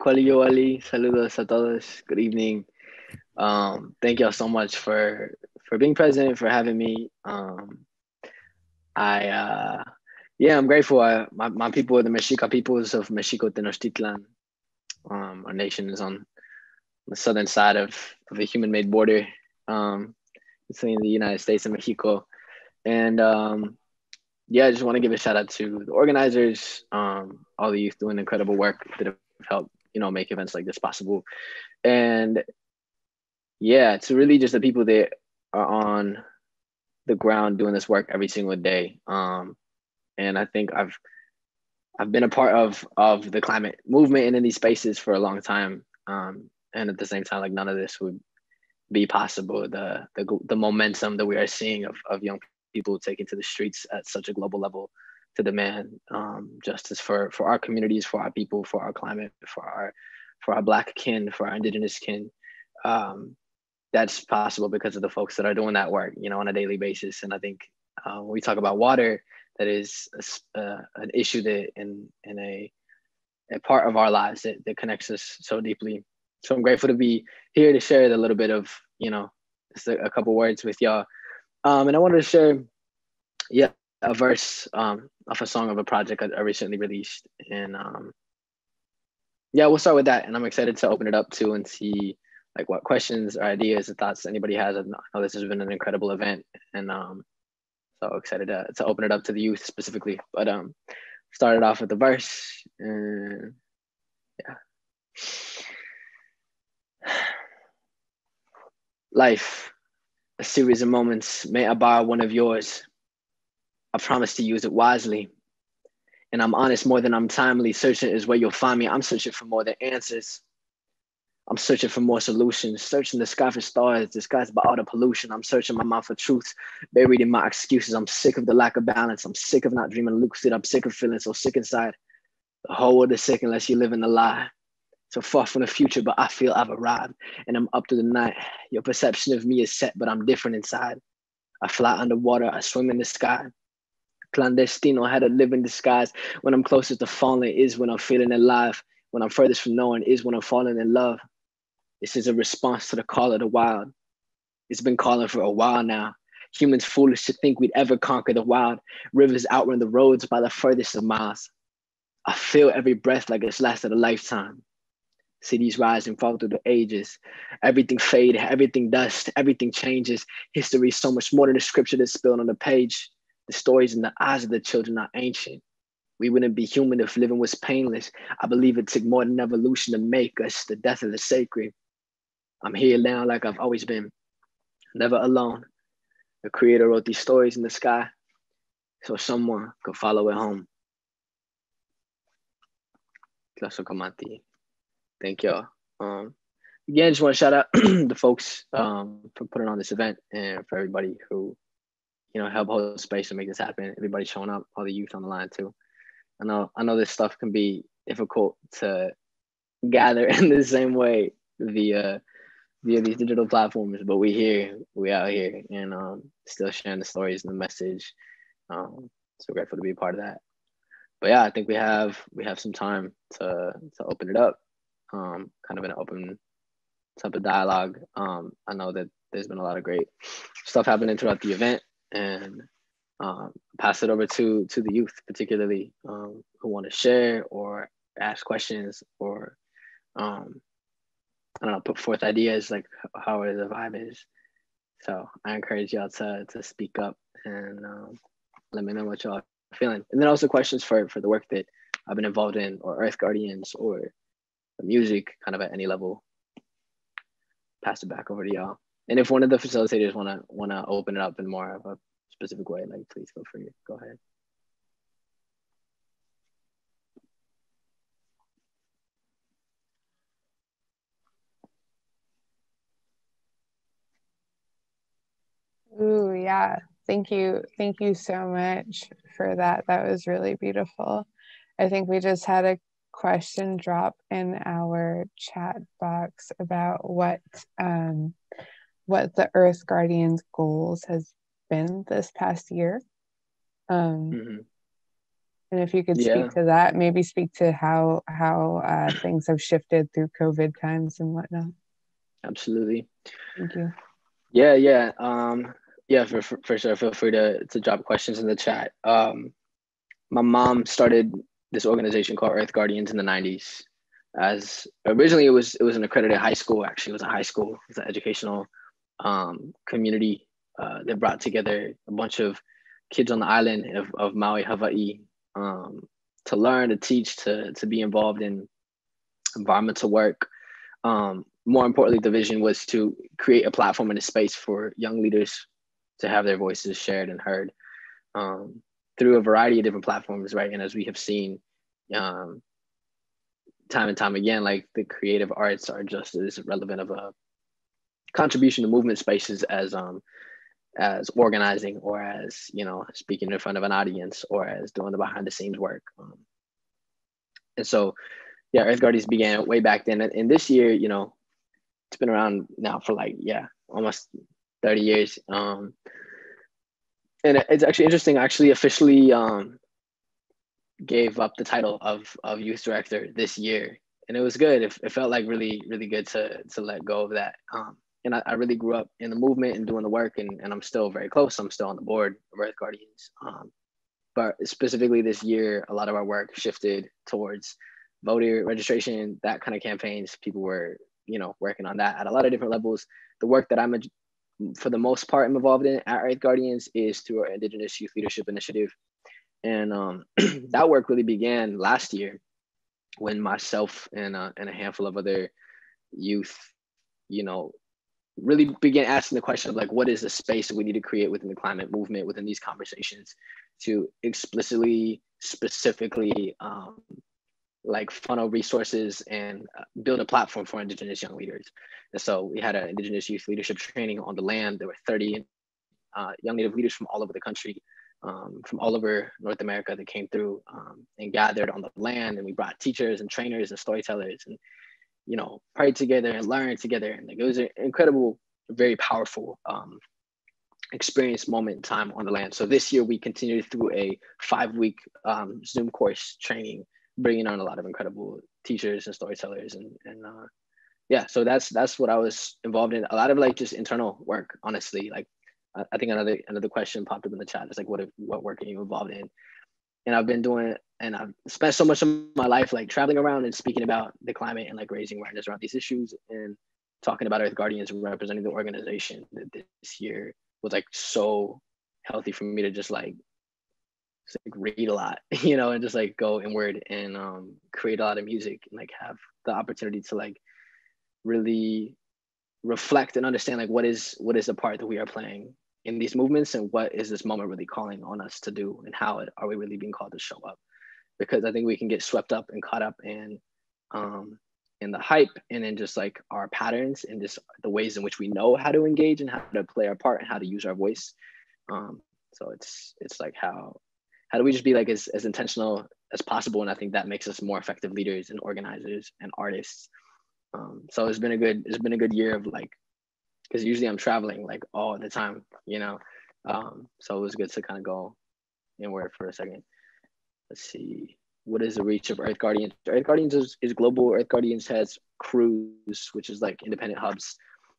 Cuello Ali. Saludos a todos. Good evening. Um, thank y'all so much for for being present, for having me. Um, I uh, yeah, I'm grateful. I, my my people, the Mexica peoples of Mexico Tenochtitlan. Um, our nation is on the southern side of, of a human-made border um, between the United States and Mexico, and um, yeah, I just want to give a shout out to the organizers, um, all the youth doing incredible work that have helped you know make events like this possible, and yeah, it's really just the people that are on the ground doing this work every single day. Um, and I think I've I've been a part of of the climate movement and in these spaces for a long time. Um, and at the same time, like none of this would be possible. The the the momentum that we are seeing of of young people taking to the streets at such a global level to demand um, justice for for our communities, for our people, for our climate, for our for our black kin, for our indigenous kin. Um, that's possible because of the folks that are doing that work, you know, on a daily basis. And I think uh, when we talk about water, that is a, uh, an issue that in in a a part of our lives that, that connects us so deeply. So I'm grateful to be here to share a little bit of, you know, just a, a couple words with y'all. Um, and I wanted to share, yeah, a verse um, of a song of a project I, recently released. And um, yeah, we'll start with that. And I'm excited to open it up to and see like what questions or ideas or thoughts anybody has. I know this has been an incredible event and um, so excited to, to open it up to the youth specifically. But um, started off with the verse and yeah. Life, a series of moments. May I borrow one of yours? I promise to use it wisely. And I'm honest more than I'm timely. Searching is where you'll find me. I'm searching for more than answers. I'm searching for more solutions, searching the sky for stars disguised by all the pollution. I'm searching my mind for truth, buried in my excuses. I'm sick of the lack of balance. I'm sick of not dreaming lucid. I'm sick of feeling so sick inside. The whole world is sick unless you live in a lie. So far from the future, but I feel I've arrived and I'm up to the night. Your perception of me is set, but I'm different inside. I fly underwater, I swim in the sky. Clandestino had to live in disguise. When I'm closest to falling is when I'm feeling alive. When I'm furthest from knowing is when I'm falling in love. This is a response to the call of the wild. It's been calling for a while now. Humans foolish to think we'd ever conquer the wild. Rivers outrun the roads by the furthest of miles. I feel every breath like it's lasted a lifetime. Cities rise and fall through the ages. Everything fade, everything dust, everything changes. History is so much more than the scripture that's spilled on the page. The stories in the eyes of the children are ancient. We wouldn't be human if living was painless. I believe it took more than evolution to make us the death of the sacred. I'm here now like I've always been, never alone. The creator wrote these stories in the sky so someone could follow it home. Thank y'all. Um, again, just want to shout out the folks um, for putting on this event and for everybody who, you know, help hold space to make this happen. Everybody showing up, all the youth on the line too. I know, I know this stuff can be difficult to gather in the same way via via these digital platforms, but we here, we out here, and um, still sharing the stories and the message. Um, so grateful to be a part of that. But yeah, I think we have we have some time to to open it up, um, kind of an open type of dialogue. Um, I know that there's been a lot of great stuff happening throughout the event, and um, pass it over to to the youth, particularly um, who want to share or ask questions or um, I don't know, put forth ideas like how the vibe is. So I encourage y'all to to speak up and um, let me know what y'all are feeling. And then also questions for for the work that I've been involved in, or Earth Guardians, or the music, kind of at any level. Pass it back over to y'all. And if one of the facilitators wanna wanna open it up in more of a specific way, like please feel free. To go ahead. Ooh, yeah. Thank you. Thank you so much for that. That was really beautiful. I think we just had a question drop in our chat box about what um, what the Earth Guardians goals has been this past year. Um, mm-hmm. And if you could speak yeah. to that, maybe speak to how how uh, things have shifted through COVID times and whatnot. Absolutely. Thank you. Yeah, yeah, um, yeah. For, for, for sure, feel free to to drop questions in the chat. Um, my mom started this organization called Earth Guardians in the '90s. As originally, it was it was an accredited high school. Actually, it was a high school. It's an educational um, community uh, that brought together a bunch of kids on the island of, of Maui, Hawaii, um, to learn, to teach, to to be involved in environmental work. Um, more importantly, the vision was to create a platform and a space for young leaders to have their voices shared and heard um, through a variety of different platforms, right? And as we have seen um, time and time again, like the creative arts are just as relevant of a contribution to movement spaces as um, as organizing or as you know speaking in front of an audience or as doing the behind the scenes work. Um, and so yeah earth guardians began way back then. And, and, this year you know it's been around now for like yeah almost 30 years. Um and it's actually interesting. I actually officially um gave up the title of of youth director this year. And it was good. It, it felt like really really good to to let go of that. Um and I, I, really grew up in the movement and doing the work and, and i'm still very close. I'm still on the board of earth guardians. Um, but specifically this year a lot of our work shifted towards voter registration that kind of campaigns. People were you know working on that at a lot of different levels. The work that i'm for the most part i'm involved in at earth guardians is through our indigenous youth leadership initiative. And um, that work really began last year when myself and, uh, and a handful of other youth you know really begin asking the question of like what is the space that we need to create within the climate movement within these conversations to explicitly specifically um, like funnel resources and uh, build a platform for indigenous young leaders. And so we had an indigenous youth leadership training on the land. There were 30 uh, young native leaders from all over the country um, from all over north america that came through um, and gathered on the land. And we brought teachers and trainers and storytellers and you know, pray together and learn together. And like it was an incredible, very powerful um, experience moment in time on the land. So this year we continued through a five week um, Zoom course training, bringing on a lot of incredible teachers and storytellers and, and uh, yeah, so that's, that's what I was involved in. A lot of like just internal work, honestly, like I think another, another question popped up in the chat. It's like, what, what work are you involved in? And I've been doing and I've spent so much of my life like traveling around and speaking about the climate and like raising awareness around these issues and talking about Earth Guardians and representing the organization that this year was like so healthy for me to just like, just, like read a lot, you know, and just like go inward and um, create a lot of music and like have the opportunity to like really reflect and understand like what is what is the part that we are playing in these movements and what is this moment really calling on us to do and how are we really being called to show up? Because i think we can get swept up and caught up in um, in the hype and in just like our patterns and just the ways in which we know how to engage and how to play our part and how to use our voice. Um, so it's it's like how how do we just be like as, as intentional as possible? And i think that makes us more effective leaders and organizers and artists. Um, so it's been a good it's been a good year of like because usually I'm traveling like all the time, you know. Um, so it was good to kind of go inward for a second. Let's see. What is the reach of Earth Guardians? Earth Guardians is, is global. Earth Guardians has crews, which is like independent hubs,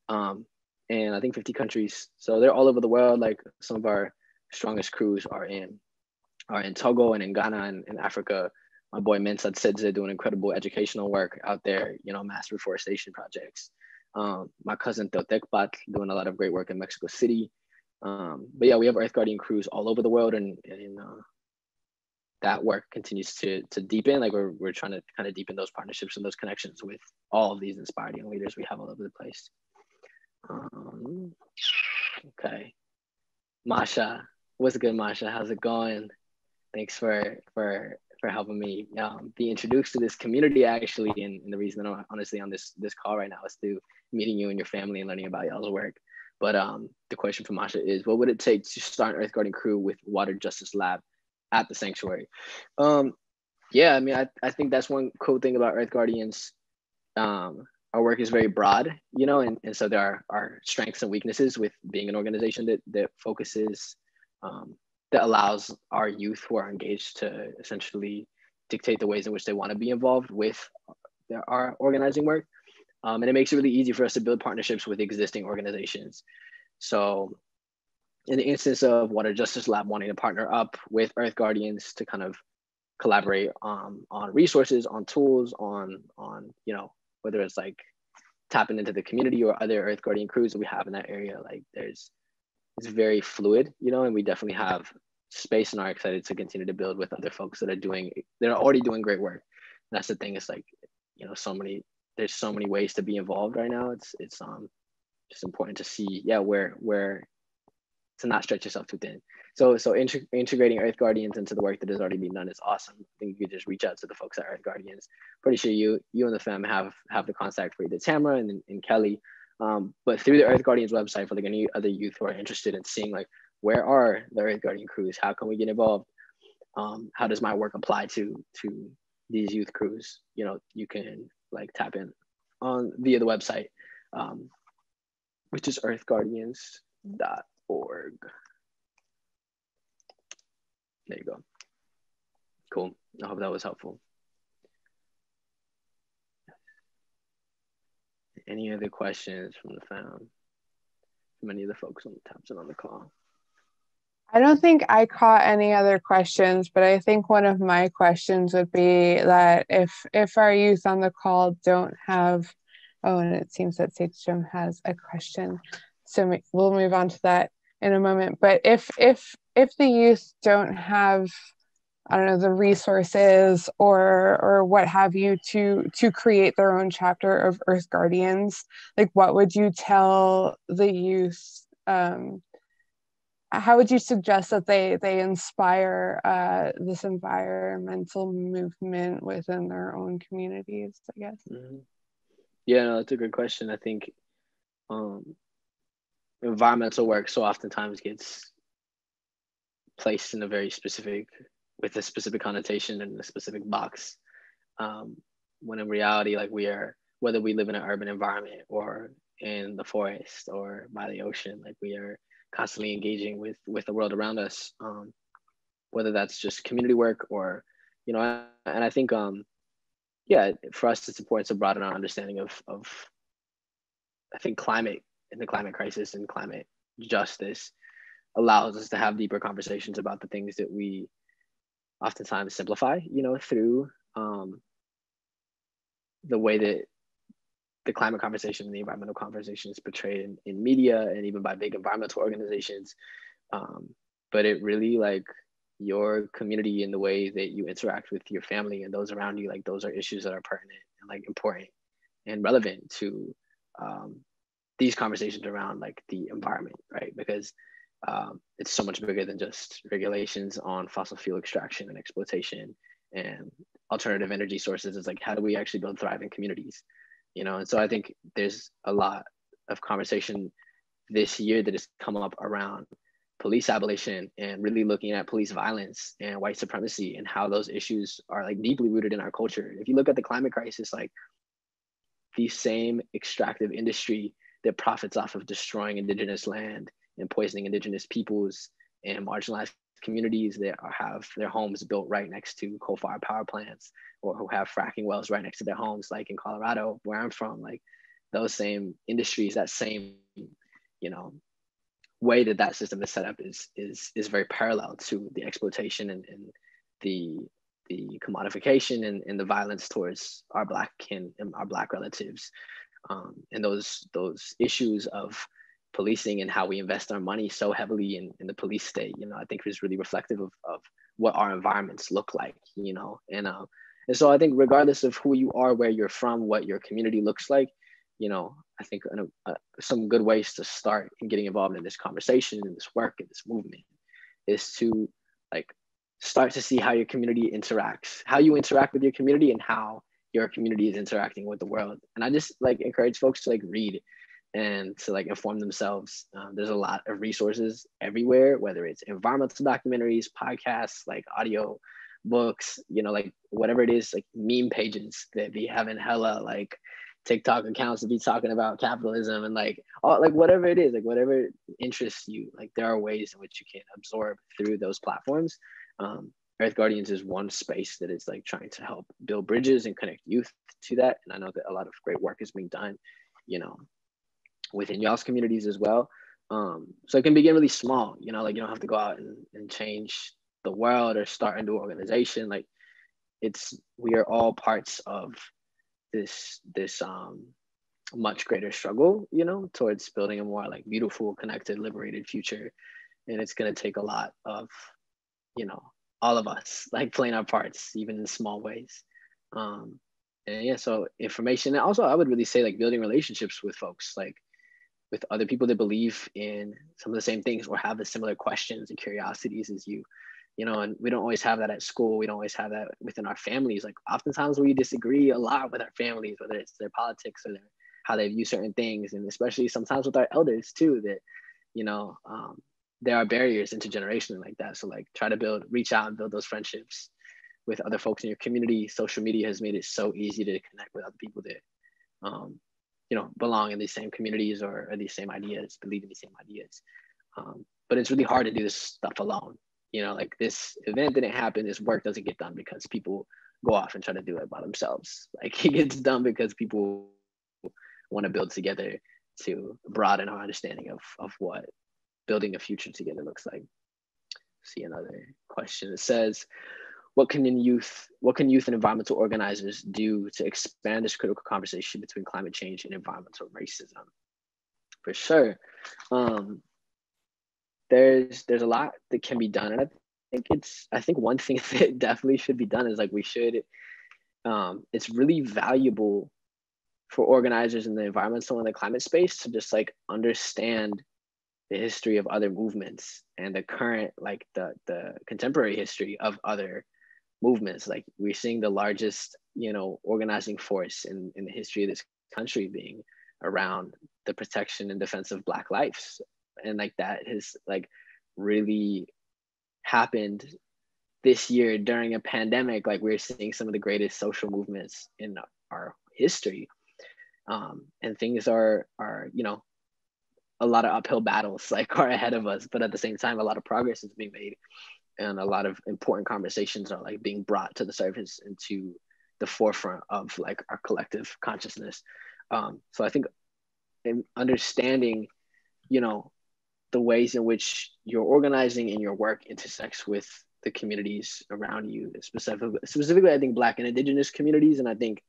um, and I think 50 countries. So they're all over the world. Like some of our strongest crews are in are in Togo and in Ghana and in Africa. My boy Mensah Tsedze doing incredible educational work out there, you know, mass reforestation projects. Um, my cousin Teotekpat doing a lot of great work in Mexico City. Um, but yeah, we have Earth Guardian crews all over the world, and, and uh, that work continues to to deepen. Like we're we're trying to kind of deepen those partnerships and those connections with all of these inspired young leaders we have all over the place. Um, okay, Masha, what's good, Masha? How's it going? Thanks for for for helping me um, be introduced to this community actually and, and, the reason I'm honestly on this this call right now is to meeting you and your family and learning about y'all's work. But um, the question from Masha is, what would it take to start an Earth Guardian crew with Water Justice Lab at the sanctuary? Um, yeah, I mean, I, I think that's one cool thing about Earth Guardians. Um, our work is very broad, you know, and, and so there are, are strengths and weaknesses with being an organization that, that focuses um, that allows our youth who are engaged to essentially dictate the ways in which they want to be involved with their, our organizing work. Um, and it makes it really easy for us to build partnerships with existing organizations. So in the instance of Water Justice Lab wanting to partner up with Earth Guardians to kind of collaborate um, on resources, on tools, on on you know whether it's like tapping into the community or other Earth Guardian crews that we have in that area. Like there's it's very fluid, you know, and we definitely have space and are excited to continue to build with other folks that are doing they're already doing great work. And that's the thing. It's like you know so many there's so many ways to be involved right now. It's it's um just important to see yeah where where to not stretch yourself too thin. So so integ- integrating Earth Guardians into the work that has already been done is awesome. I think you could just reach out to the folks at Earth Guardians. Pretty sure you you and the fam have have the contact for either Tamara and, and Kelly. Um, but through the Earth Guardians website for like any other youth who are interested in seeing like where are the Earth Guardian crews? How can we get involved? Um, how does my work apply to to these youth crews? You know, you can like tap in on via the website, um, which is earthguardians.org. There you go. Cool. I hope that was helpful. Any other questions from the fam? From any of the folks on the taps and on the call? I don't think I caught any other questions, but I think one of my questions would be that if if our youth on the call don't have, oh, and it seems that Sage Jim has a question, so we'll move on to that in a moment. But if if if the youth don't have I don't know the resources or or what have you to to create their own chapter of Earth Guardians, like what would you tell the youth? Um, how would you suggest that they they inspire uh, this environmental movement within their own communities? I guess. Mm-hmm. Yeah, no, that's a good question. I think um, environmental work so oftentimes gets placed in a very specific with a specific connotation in a specific box um, when in reality like we are whether we live in an urban environment or in the forest or by the ocean like we are constantly engaging with with the world around us um, whether that's just community work or you know and i think um yeah for us it's important to broaden our understanding of of i think climate and the climate crisis and climate justice allows us to have deeper conversations about the things that we oftentimes simplify, you know, through um, the way that the climate conversation and the environmental conversation is portrayed in, in media and even by big environmental organizations. Um, but it really like your community and the way that you interact with your family and those around you, like those are issues that are pertinent and like important and relevant to um, these conversations around like the environment, right? Because um, it's so much bigger than just regulations on fossil fuel extraction and exploitation and alternative energy sources. It's like how do we actually build thriving communities, you know? And so I think there's a lot of conversation this year that has come up around police abolition and really looking at police violence and white supremacy and how those issues are like deeply rooted in our culture. If you look at the climate crisis, like the same extractive industry that profits off of destroying indigenous land and poisoning indigenous peoples and marginalized communities that have their homes built right next to coal-fired power plants or who have fracking wells right next to their homes like in colorado where i'm from like those same industries that same you know way that that system is set up is is is very parallel to the exploitation and, and the the commodification and, and the violence towards our black kin and our black relatives. Um, and those those issues of policing and how we invest our money so heavily in, in the police state you know i think is really reflective of, of what our environments look like you know. And uh, and so i think regardless of who you are where you're from what your community looks like you know i think uh, some good ways to start in getting involved in this conversation in this work in this movement is to like start to see how your community interacts how you interact with your community and how your community is interacting with the world. And i just like encourage folks to like read and to like inform themselves. Um, there's a lot of resources everywhere, whether it's environmental documentaries, podcasts, like audio books, you know, like whatever it is, like meme pages that be having hella like, TikTok accounts to be talking about capitalism and like all like whatever it is, like whatever interests you. Like there are ways in which you can absorb through those platforms. Um, Earth Guardians is one space that is like trying to help build bridges and connect youth to that. And I know that a lot of great work is being done, you know, within y'all's communities as well. Um, so it can begin really small, you know, like you don't have to go out and, and change the world or start a new organization. Like it's we are all parts of this this um much greater struggle, you know, towards building a more like beautiful, connected, liberated future. And it's gonna take a lot of, you know, all of us like playing our parts, even in small ways. Um, and yeah, so information. And also, I would really say like building relationships with folks, like with other people that believe in some of the same things or have the similar questions and curiosities as you you know and we don't always have that at school. We don't always have that within our families. Like oftentimes we disagree a lot with our families whether it's their politics or their how they view certain things. And especially sometimes with our elders too that you know um, there are barriers intergenerationally like that. So like try to build reach out and build those friendships with other folks in your community. Social media has made it so easy to connect with other people that um, you know belong in these same communities or, or these same ideas believe in these same ideas. Um, but it's really hard to do this stuff alone. You know like this event didn't happen this work doesn't get done because people go off and try to do it by themselves. Like it gets done because people want to build together to broaden our understanding of, of what building a future together looks like. See another question. It says what can youth what can youth and environmental organizers do to expand this critical conversation between climate change and environmental racism? For sure. Um, there's there's a lot that can be done and i think it's i think one thing that definitely should be done is like we should um, it's really valuable for organizers in the environmental and the climate space to just like understand the history of other movements and the current like the the contemporary history of other movements. Like we're seeing the largest, you know, organizing force in, in the history of this country being around the protection and defense of Black lives. And like that has like really happened this year during a pandemic. Like we're seeing some of the greatest social movements in our history. Um, and things are are, you know, a lot of uphill battles like are ahead of us, but at the same time, a lot of progress is being made and a lot of important conversations are like being brought to the surface and to the forefront of like our collective consciousness. Um, so i think in understanding you know the ways in which your organizing and your work intersects with the communities around you specifically specifically i think black and indigenous communities. And i think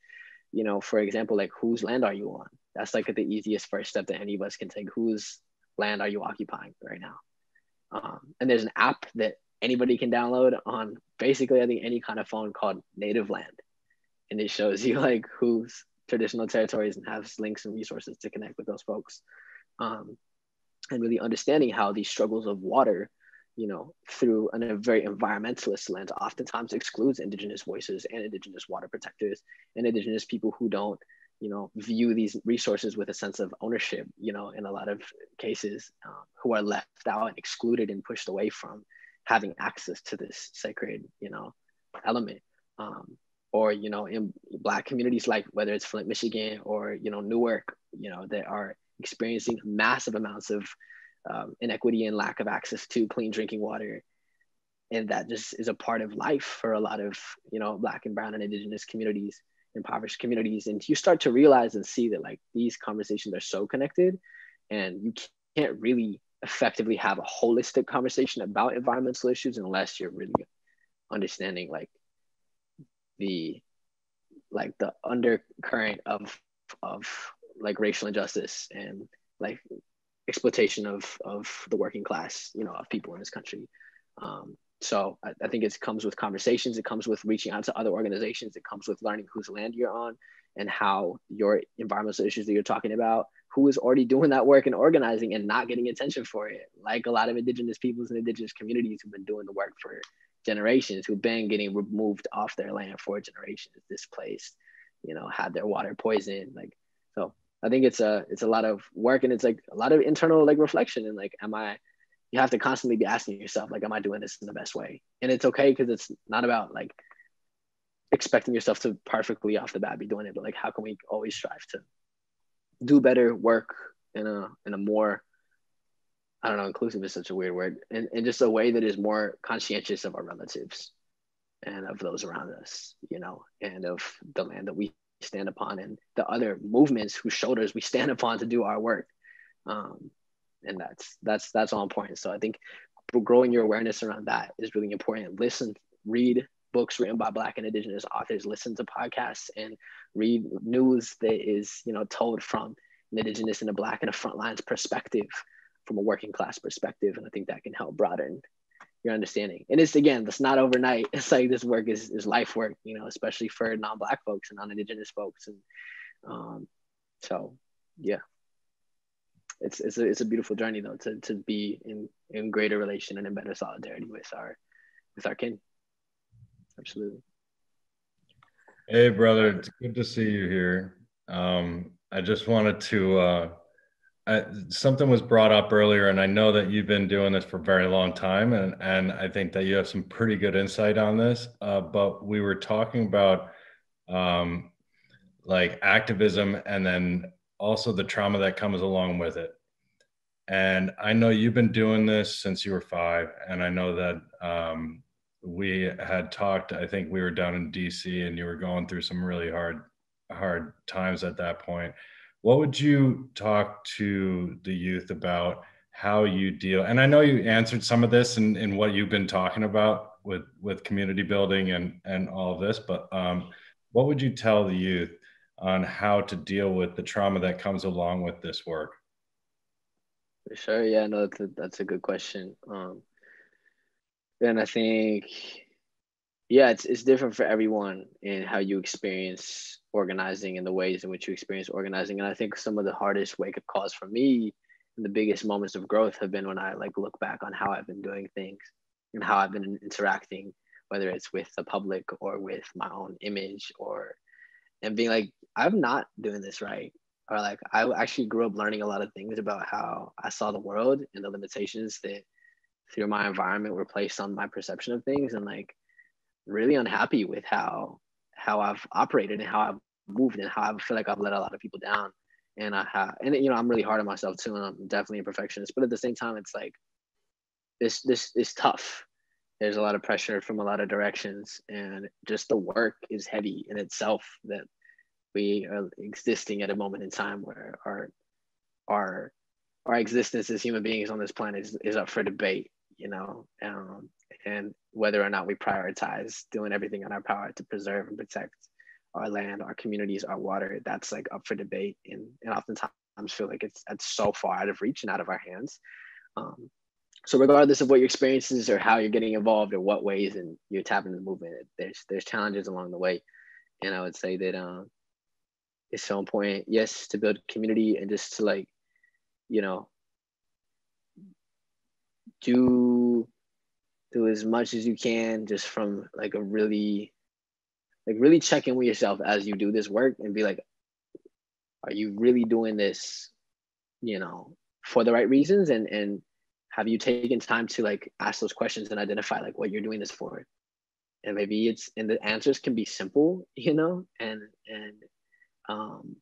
you know for example like whose land are you on? That's like the easiest first step that any of us can take. Whose land are you occupying right now? Um, and there's an app that anybody can download on basically I think any kind of phone called Native Land, and it shows you like who's traditional territories and has links and resources to connect with those folks, um, and really understanding how these struggles of water, you know, through an, a very environmentalist lens, oftentimes excludes indigenous voices and indigenous water protectors and indigenous people who don't you know view these resources with a sense of ownership you know in a lot of cases um, who are left out and excluded and pushed away from having access to this sacred, you know, element. Um, or, you know, in Black communities, like whether it's Flint, Michigan, or, you know, Newark, you know, that are experiencing massive amounts of um, inequity and lack of access to clean drinking water. And that just is a part of life for a lot of, you know, Black and Brown and Indigenous communities, impoverished communities. And you start to realize and see that like these conversations are so connected and you can't really effectively have a holistic conversation about environmental issues unless you're really understanding like the like the undercurrent of of like racial injustice and like exploitation of of the working class you know of people in this country. Um, so I, I think it comes with conversations. It comes with reaching out to other organizations. It comes with learning whose land you're on and how your environmental issues that you're talking about who is already doing that work and organizing and not getting attention for it. Like a lot of indigenous peoples and indigenous communities who've been doing the work for generations, who've been getting removed off their land for generations, displaced, you know, had their water poisoned. Like, so I think it's a it's a lot of work and it's like a lot of internal like reflection and like, am I you have to constantly be asking yourself, like, am I doing this in the best way? And it's okay because it's not about like expecting yourself to perfectly off the bat be doing it, but like how can we always strive to do better work in a in a more I don't know, inclusive is such a weird word, and, just a way that is more conscientious of our relatives and of those around us, you know, and of the land that we stand upon and the other movements whose shoulders we stand upon to do our work. Um, and that's that's that's all important. So I think growing your awareness around that is really important. Listen, read books written by Black and Indigenous authors, listen to podcasts, and read news that is you know told from an Indigenous and a Black and a frontlines perspective, from a working class perspective, and I think that can help broaden your understanding. And it's again, it's not overnight. It's like this work is is life work, you know, especially for non-black folks and non-indigenous folks. And um, so yeah. It's it's a it's a beautiful journey though to to be in in greater relation and in better solidarity with our with our kin. Absolutely. Hey brother, it's good to see you here. Um, I just wanted to uh I, something was brought up earlier, and I know that you've been doing this for a very long time, and and I think that you have some pretty good insight on this. Uh, but we were talking about um, like activism, and then also the trauma that comes along with it. And I know you've been doing this since you were five, and I know that um, we had talked. I think we were down in D.C. and you were going through some really hard hard times at that point what would you talk to the youth about how you deal and i know you answered some of this in, in what you've been talking about with with community building and and all of this but um, what would you tell the youth on how to deal with the trauma that comes along with this work for sure yeah no that's a, that's a good question um, and i think yeah it's, it's different for everyone in how you experience organizing and the ways in which you experience organizing. And i think some of the hardest wake up calls for me and the biggest moments of growth have been when i like look back on how i've been doing things and how i've been interacting whether it's with the public or with my own image or and being like i'm not doing this right. Or like i actually grew up learning a lot of things about how i saw the world and the limitations that through my environment were placed on my perception of things and like really unhappy with how how I've operated and how I've moved and how I feel like I've let a lot of people down. And I have, and you know, I'm really hard on myself too, and I'm definitely a perfectionist. But at the same time, it's like this this is tough. There's a lot of pressure from a lot of directions, and just the work is heavy in itself. That we are existing at a moment in time where our our our existence as human beings on this planet is, is up for debate. You know, um, and whether or not we prioritize doing everything in our power to preserve and protect our land, our communities, our water, that's like up for debate. And, and oftentimes feel like it's, it's so far out of reach and out of our hands. Um, so regardless of what your experiences or how you're getting involved or what ways and you're tapping the movement, there's, there's challenges along the way. And I would say that um, it's so important, yes, to build community and just to like, you know, do do as much as you can just from like a really like really check in with yourself as you do this work and be like are you really doing this you know for the right reasons? And and have you taken time to like ask those questions and identify like what you're doing this for? And maybe it's and the answers can be simple you know and and um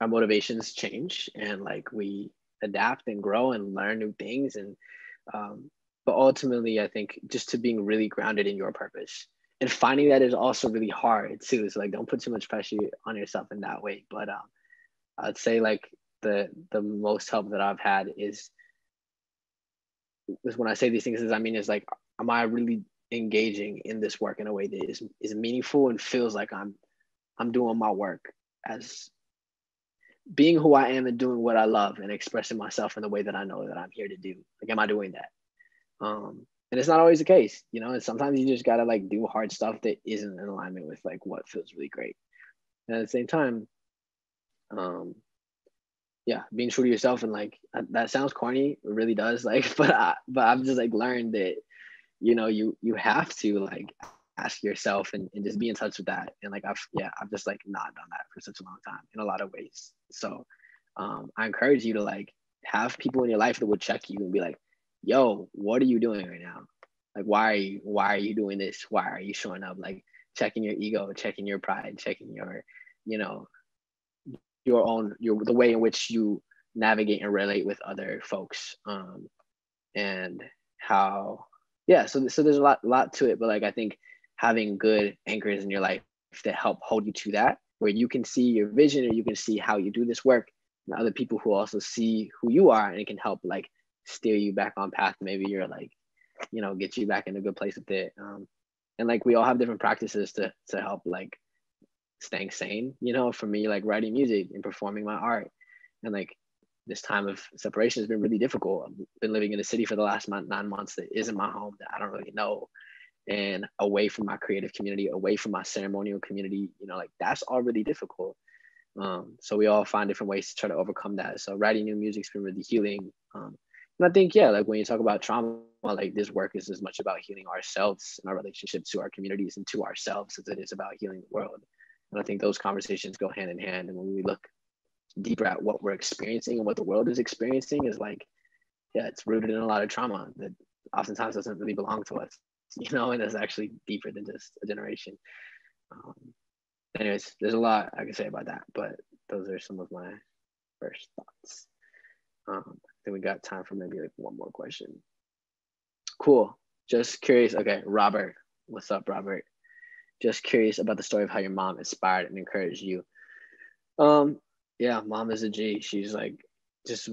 our motivations change and like we adapt and grow and learn new things. And um but ultimately i think just to being really grounded in your purpose and finding that is also really hard too. So like don't put too much pressure on yourself in that way. But um i'd say like the the most help that i've had is is when i say these things is i mean is like am i really engaging in this work in a way that is is meaningful and feels like i'm i'm doing my work as being who i am and doing what i love and expressing myself in the way that i know that i'm here to do like am i doing that um, and it's not always the case, you know, and sometimes you just gotta like do hard stuff that isn't in alignment with like what feels really great. And at the same time, um, yeah, being true to yourself and like that sounds corny, it really does. Like, but I, but I've just like learned that, you know, you you have to like ask yourself and, and just be in touch with that. And like I've yeah, I've just like not done that for such a long time in a lot of ways. So um, I encourage you to like have people in your life that will check you and be like, yo, what are you doing right now? Like, why are you, why are you doing this? Why are you showing up? Like, checking your ego, checking your pride, checking your, you know, your own your the way in which you navigate and relate with other folks. Um, and how yeah, so so there's a lot lot to it, but like I think having good anchors in your life that help hold you to that, where you can see your vision or you can see how you do this work, and other people who also see who you are and it can help like steer you back on path. Maybe you're like, you know, get you back in a good place with it. Um, and like we all have different practices to to help like staying sane. You know, for me, like writing music and performing my art, and like this time of separation has been really difficult. I've been living in a city for the last month, nine months that isn't my home that I don't really know, and away from my creative community, away from my ceremonial community. You know, like that's all really difficult. Um, so we all find different ways to try to overcome that. So writing new music's been really healing. Um, and I think, yeah, like when you talk about trauma, like this work is as much about healing ourselves and our relationship to our communities and to ourselves as it is about healing the world. And I think those conversations go hand in hand. And when we look deeper at what we're experiencing and what the world is experiencing, is like, yeah, it's rooted in a lot of trauma that oftentimes doesn't really belong to us, you know, and it's actually deeper than just a generation. Um, anyways, there's a lot I can say about that, but those are some of my first thoughts. Um, think we got time for maybe like one more question. Cool. Just curious. Okay, Robert. What's up, Robert? Just curious about the story of how your mom inspired and encouraged you. Um, yeah, mom is a G. She's like just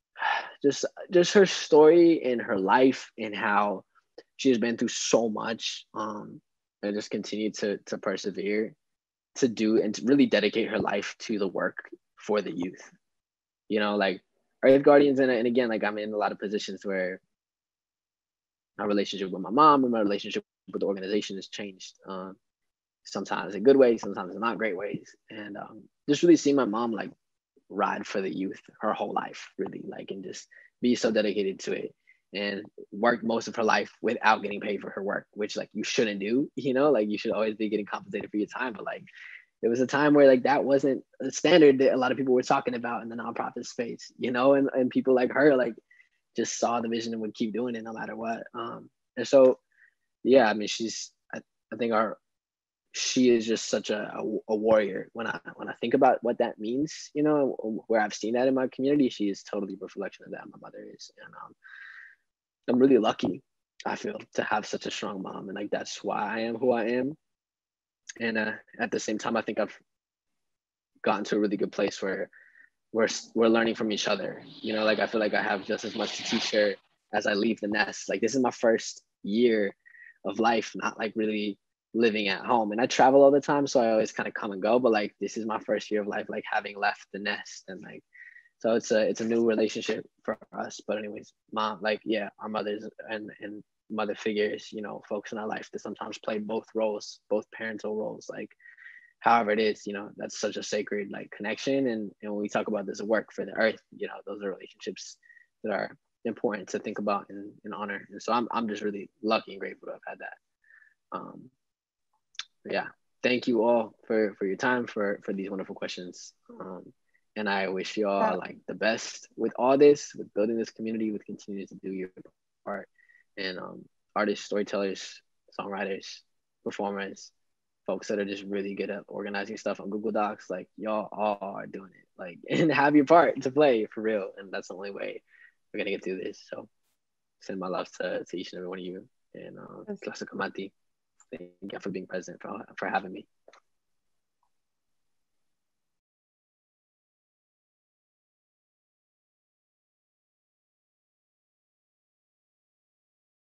just just her story and her life and how she has been through so much um and just continued to to persevere to do and to really dedicate her life to the work for the youth you know like Earth Guardians, and, and again, like I'm in a lot of positions where my relationship with my mom and my relationship with the organization has changed. Um, sometimes in good ways, sometimes in not great ways, and um, just really seeing my mom like ride for the youth her whole life, really like, and just be so dedicated to it and worked most of her life without getting paid for her work, which like you shouldn't do, you know, like you should always be getting compensated for your time, but like it was a time where like that wasn't a standard that a lot of people were talking about in the nonprofit space, you know, and, and people like her like just saw the vision and would keep doing it no matter what. Um, and so, yeah, I mean, she's I, I think our she is just such a, a, a, warrior. When I when I think about what that means, you know, where I've seen that in my community, she is totally a reflection of that. My mother is, and um, I'm really lucky. I feel to have such a strong mom, and like that's why I am who I am and uh, at the same time, I think I've gotten to a really good place where we're we're learning from each other. You know, like I feel like I have just as much to teach her as I leave the nest. Like this is my first year of life, not like really living at home. And I travel all the time, so I always kind of come and go. But like this is my first year of life, like having left the nest and like so it's a it's a new relationship for us. But anyways, mom, like yeah, our mothers and and mother figures, you know, folks in our life that sometimes play both roles, both parental roles. Like, however it is, you know, that's such a sacred like connection. And and when we talk about this work for the earth, you know, those are relationships that are important to think about and, and honor. And so I'm I'm just really lucky and grateful to have had that. Um, yeah, thank you all for for your time for for these wonderful questions. Um, and I wish you all like the best with all this, with building this community, with continuing to do your part and um, artists, storytellers, songwriters, performers, folks that are just really good at organizing stuff on Google Docs. Like y'all all are doing it. Like and have your part to play for real. And that's the only way we're gonna get through this. So send my love to, to each and every one of you. And uh, Tlazocamati. Thank you for being present for for having me.